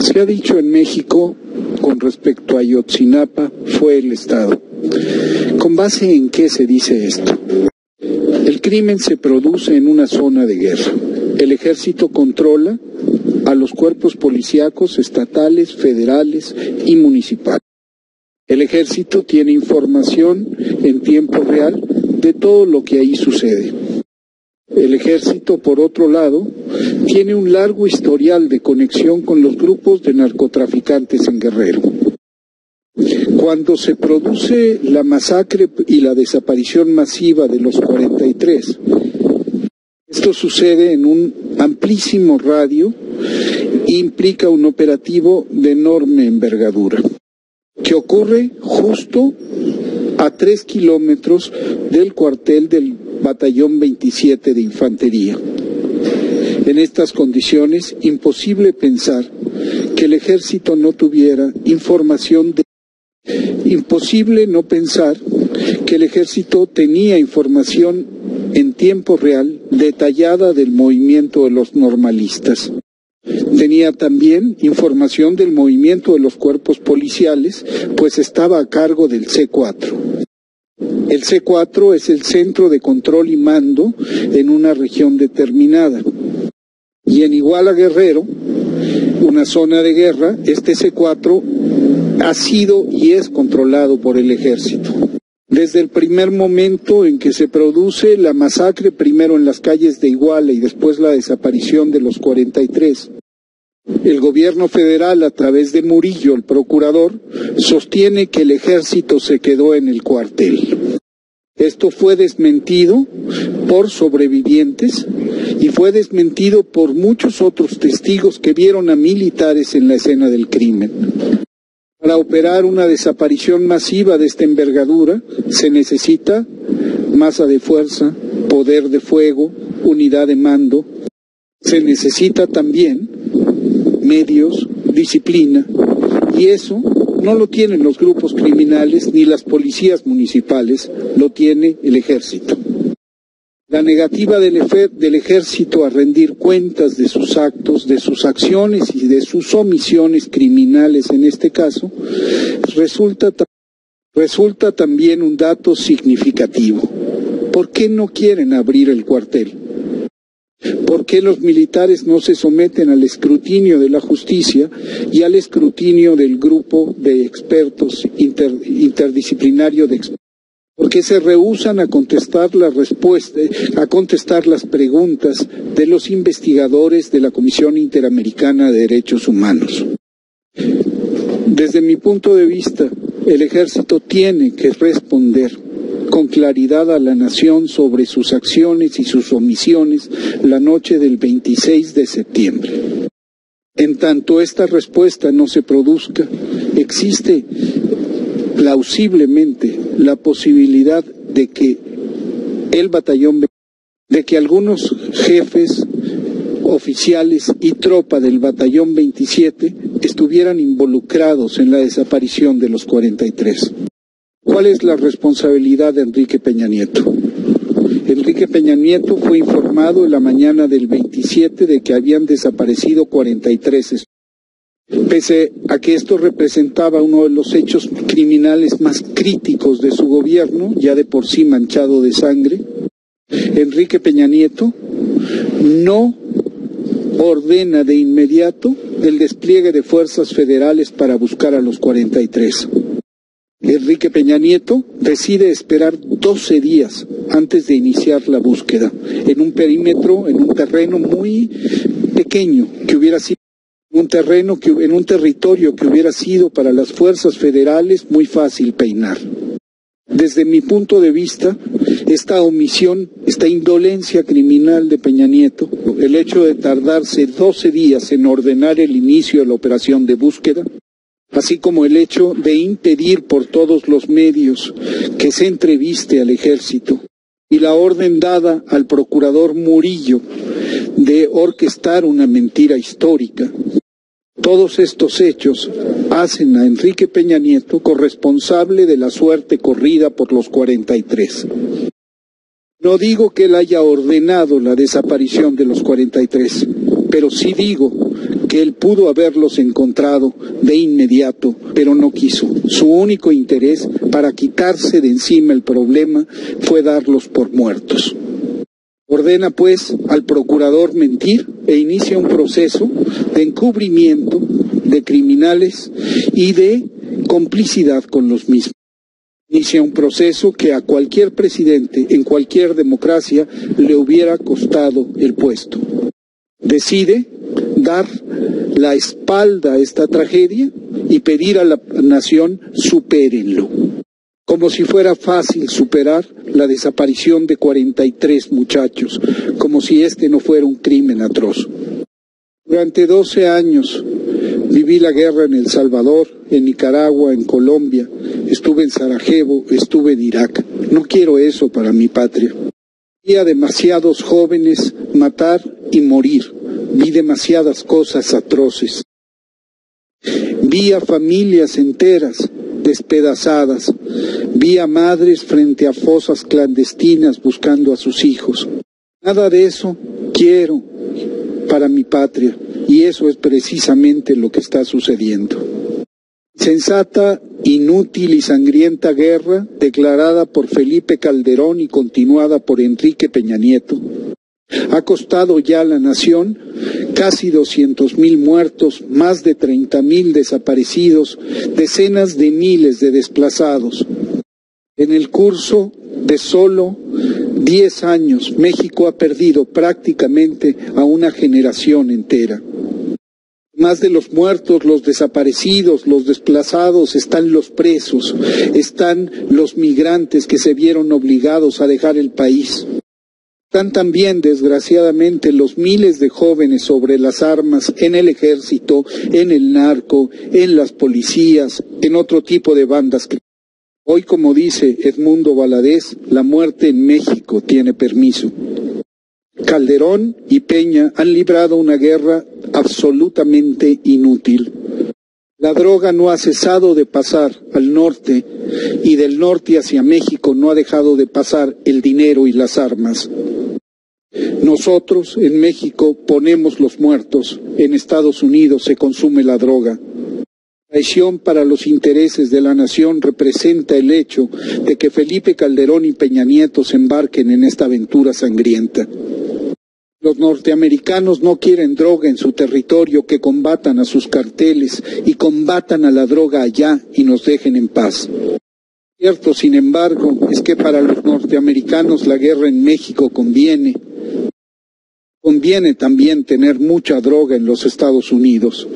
Se ha dicho en México con respecto a Yotzinapa fue el Estado. ¿Con base en qué se dice esto? El crimen se produce en una zona de guerra. El ejército controla a los cuerpos policíacos estatales, federales y municipales. El ejército tiene información en tiempo real de todo lo que ahí sucede. El ejército, por otro lado, tiene un largo historial de conexión con los grupos de narcotraficantes en Guerrero. Cuando se produce la masacre y la desaparición masiva de los 43, esto sucede en un amplísimo radio e implica un operativo de enorme envergadura, que ocurre justo a tres kilómetros del cuartel del Batallón 27 de Infantería. En estas condiciones, imposible pensar que el ejército no tuviera información de... Imposible no pensar que el ejército tenía información en tiempo real detallada del movimiento de los normalistas. Tenía también información del movimiento de los cuerpos policiales, pues estaba a cargo del C4. El C4 es el centro de control y mando en una región determinada. Y en Iguala Guerrero, una zona de guerra, este C4 ha sido y es controlado por el ejército. Desde el primer momento en que se produce la masacre, primero en las calles de Iguala y después la desaparición de los 43, el gobierno federal, a través de Murillo, el procurador, sostiene que el ejército se quedó en el cuartel. Esto fue desmentido por sobrevivientes y fue desmentido por muchos otros testigos que vieron a militares en la escena del crimen. Para operar una desaparición masiva de esta envergadura se necesita masa de fuerza, poder de fuego, unidad de mando. Se necesita también medios, disciplina, y eso no lo tienen los grupos criminales ni las policías municipales, lo tiene el ejército. La negativa del, ejército a rendir cuentas de sus actos, de sus acciones y de sus omisiones criminales en este caso, resulta, también un dato significativo. ¿Por qué no quieren abrir el cuartel? ¿Por qué los militares no se someten al escrutinio de la justicia y al escrutinio del grupo de expertos inter, interdisciplinario de expertos? ¿Por qué se rehusan a contestar las respuestas, a contestar las preguntas de los investigadores de la Comisión Interamericana de Derechos Humanos? Desde mi punto de vista, el ejército tiene que responder con claridad a la nación sobre sus acciones y sus omisiones la noche del 26 de septiembre. En tanto esta respuesta no se produzca, existe plausiblemente la posibilidad de que el batallón, de que algunos jefes, oficiales y tropa del batallón 27 estuvieran involucrados en la desaparición de los 43. ¿Cuál es la responsabilidad de Enrique Peña Nieto? Enrique Peña Nieto fue informado en la mañana del 27 de que habían desaparecido 43 Pese a que esto representaba uno de los hechos criminales más críticos de su gobierno, ya de por sí manchado de sangre, Enrique Peña Nieto no ordena de inmediato el despliegue de fuerzas federales para buscar a los 43. Enrique Peña Nieto decide esperar 12 días antes de iniciar la búsqueda en un perímetro, en un terreno muy pequeño que hubiera sido un terreno que en un territorio que hubiera sido para las fuerzas federales muy fácil peinar. Desde mi punto de vista, esta omisión, esta indolencia criminal de Peña Nieto, el hecho de tardarse 12 días en ordenar el inicio de la operación de búsqueda, así como el hecho de impedir por todos los medios que se entreviste al ejército y la orden dada al procurador Murillo de orquestar una mentira histórica. Todos estos hechos hacen a Enrique Peña Nieto corresponsable de la suerte corrida por los 43. No digo que él haya ordenado la desaparición de los 43, pero sí digo que él pudo haberlos encontrado de inmediato, pero no quiso. Su único interés para quitarse de encima el problema fue darlos por muertos. Ordena pues al procurador mentir e inicia un proceso de encubrimiento de criminales y de complicidad con los mismos. Inicia un proceso que a cualquier presidente en cualquier democracia le hubiera costado el puesto. Decide dar la espalda a esta tragedia y pedir a la nación supérenlo como si fuera fácil superar la desaparición de 43 muchachos, como si este no fuera un crimen atroz. Durante 12 años viví la guerra en El Salvador, en Nicaragua, en Colombia, estuve en Sarajevo, estuve en Irak. No quiero eso para mi patria. Vi a demasiados jóvenes matar y morir. Vi demasiadas cosas atroces. Vi a familias enteras despedazadas. Vi a madres frente a fosas clandestinas buscando a sus hijos. Nada de eso quiero para mi patria y eso es precisamente lo que está sucediendo. Sensata, inútil y sangrienta guerra declarada por Felipe Calderón y continuada por Enrique Peña Nieto ha costado ya a la nación casi doscientos mil muertos, más de treinta mil desaparecidos, decenas de miles de desplazados. En el curso de solo diez años, México ha perdido prácticamente a una generación entera. Más de los muertos, los desaparecidos, los desplazados, están los presos, están los migrantes que se vieron obligados a dejar el país. Están también, desgraciadamente, los miles de jóvenes sobre las armas en el ejército, en el narco, en las policías, en otro tipo de bandas. Hoy, como dice Edmundo Valadez, la muerte en México tiene permiso. Calderón y Peña han librado una guerra absolutamente inútil. La droga no ha cesado de pasar al norte y del norte hacia México no ha dejado de pasar el dinero y las armas. Nosotros en México ponemos los muertos, en Estados Unidos se consume la droga. La traición para los intereses de la nación representa el hecho de que Felipe Calderón y Peña Nieto se embarquen en esta aventura sangrienta. Los norteamericanos no quieren droga en su territorio, que combatan a sus carteles y combatan a la droga allá y nos dejen en paz. Cierto, sin embargo, es que para los norteamericanos la guerra en México conviene, conviene también tener mucha droga en los Estados Unidos.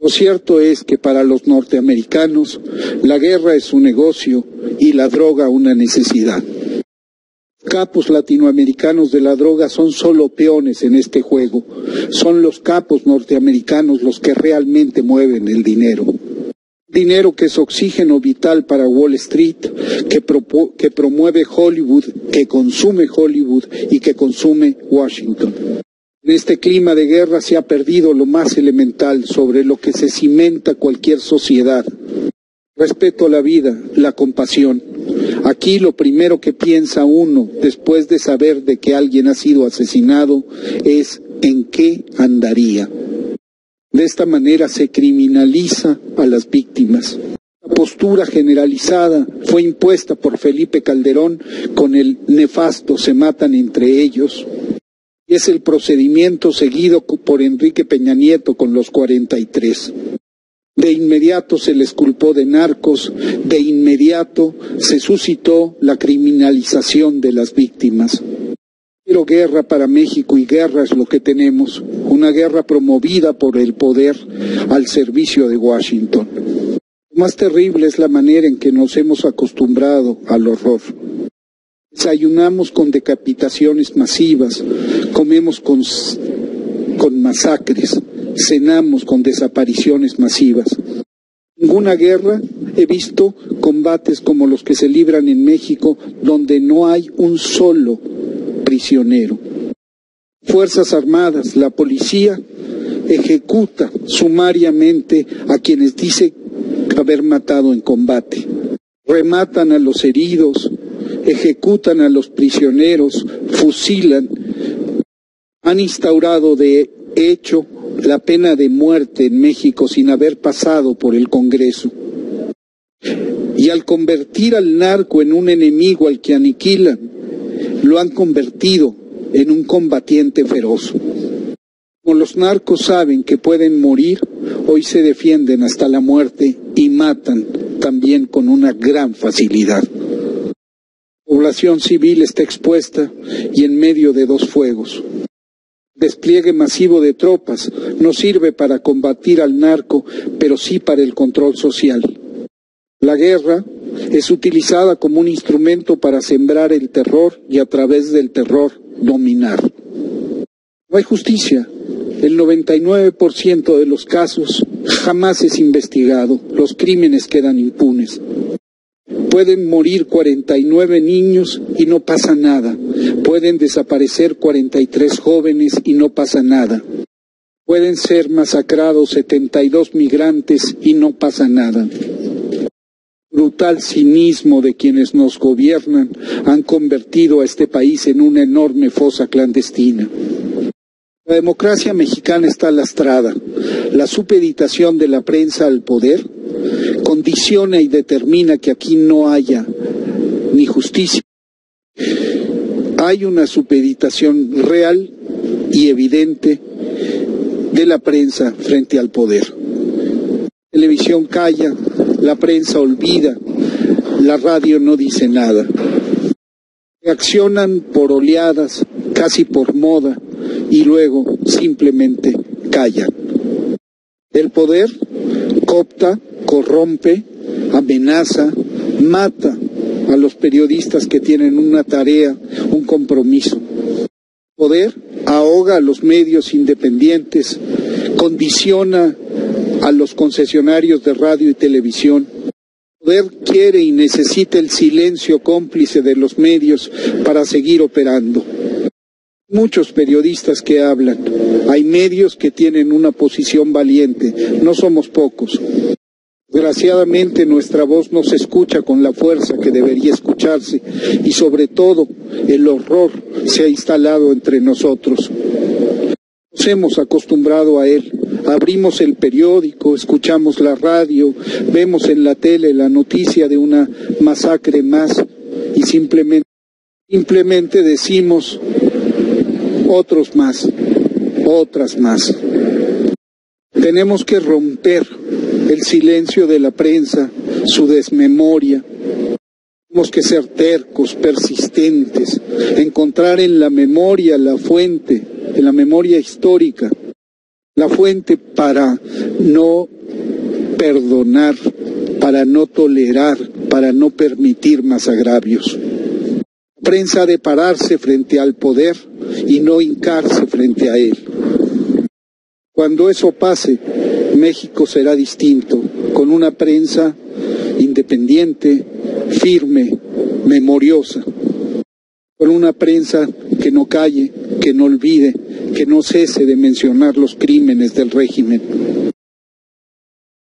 Lo cierto es que para los norteamericanos la guerra es un negocio y la droga una necesidad. Capos latinoamericanos de la droga son solo peones en este juego. Son los capos norteamericanos los que realmente mueven el dinero dinero que es oxígeno vital para Wall Street, que, que promueve Hollywood, que consume Hollywood y que consume Washington. En este clima de guerra se ha perdido lo más elemental sobre lo que se cimenta cualquier sociedad. Respeto a la vida, la compasión. Aquí lo primero que piensa uno después de saber de que alguien ha sido asesinado es en qué andaría. De esta manera se criminaliza a las víctimas. La postura generalizada fue impuesta por Felipe Calderón con el nefasto se matan entre ellos. Y es el procedimiento seguido por Enrique Peña Nieto con los 43. De inmediato se les culpó de narcos, de inmediato se suscitó la criminalización de las víctimas. Quiero guerra para México y guerra es lo que tenemos, una guerra promovida por el poder al servicio de Washington. Lo más terrible es la manera en que nos hemos acostumbrado al horror. Desayunamos con decapitaciones masivas, comemos con, con masacres, cenamos con desapariciones masivas. Ninguna guerra he visto combates como los que se libran en México donde no hay un solo prisionero. Fuerzas Armadas, la policía, ejecuta sumariamente a quienes dice haber matado en combate. Rematan a los heridos, ejecutan a los prisioneros, fusilan. Han instaurado de hecho la pena de muerte en México sin haber pasado por el Congreso. Y al convertir al narco en un enemigo al que aniquilan, lo han convertido en un combatiente feroz. Como los narcos saben que pueden morir, hoy se defienden hasta la muerte y matan también con una gran facilidad. La población civil está expuesta y en medio de dos fuegos. Despliegue masivo de tropas no sirve para combatir al narco, pero sí para el control social. La guerra es utilizada como un instrumento para sembrar el terror y a través del terror dominar. No hay justicia. El 99% de los casos jamás es investigado. Los crímenes quedan impunes. Pueden morir 49 niños y no pasa nada. Pueden desaparecer 43 jóvenes y no pasa nada. Pueden ser masacrados 72 migrantes y no pasa nada brutal cinismo de quienes nos gobiernan han convertido a este país en una enorme fosa clandestina. La democracia mexicana está lastrada. La supeditación de la prensa al poder condiciona y determina que aquí no haya ni justicia. Hay una supeditación real y evidente de la prensa frente al poder. La televisión calla, la prensa olvida, la radio no dice nada. Reaccionan por oleadas, casi por moda, y luego simplemente callan. El poder copta, corrompe, amenaza, mata a los periodistas que tienen una tarea, un compromiso. El poder ahoga a los medios independientes, condiciona a los concesionarios de radio y televisión. El poder quiere y necesita el silencio cómplice de los medios para seguir operando. Muchos periodistas que hablan, hay medios que tienen una posición valiente, no somos pocos. Desgraciadamente nuestra voz no se escucha con la fuerza que debería escucharse y sobre todo el horror se ha instalado entre nosotros. Nos hemos acostumbrado a él abrimos el periódico, escuchamos la radio, vemos en la tele la noticia de una masacre más y simplemente, simplemente decimos otros más, otras más. Tenemos que romper el silencio de la prensa, su desmemoria. Tenemos que ser tercos, persistentes, encontrar en la memoria la fuente, en la memoria histórica, la fuente para no perdonar, para no tolerar, para no permitir más agravios. La prensa ha de pararse frente al poder y no hincarse frente a él. Cuando eso pase, México será distinto, con una prensa independiente, firme, memoriosa, con una prensa que no calle, que no olvide, que no cese de mencionar los crímenes del régimen.